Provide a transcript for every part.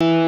you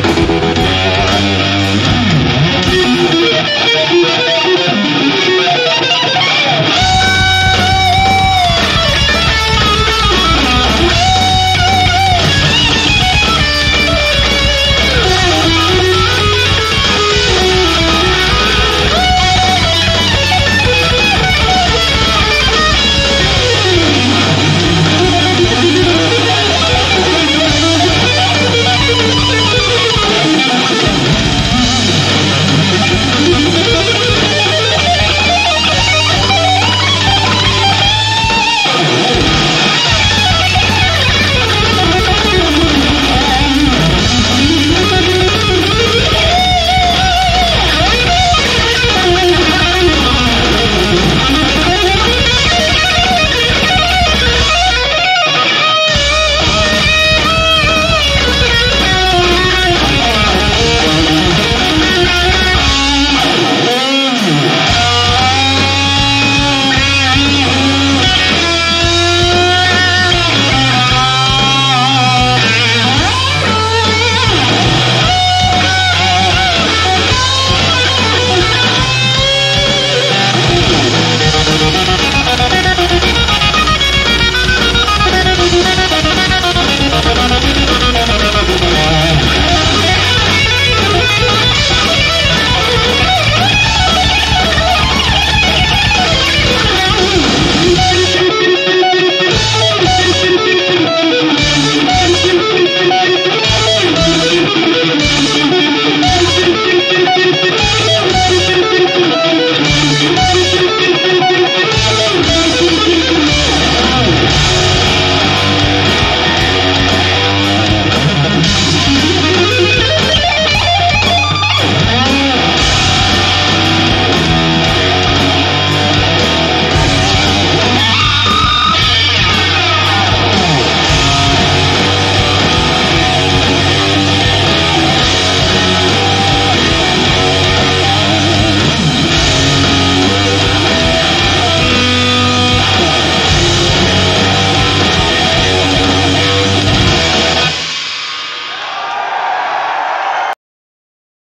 Thank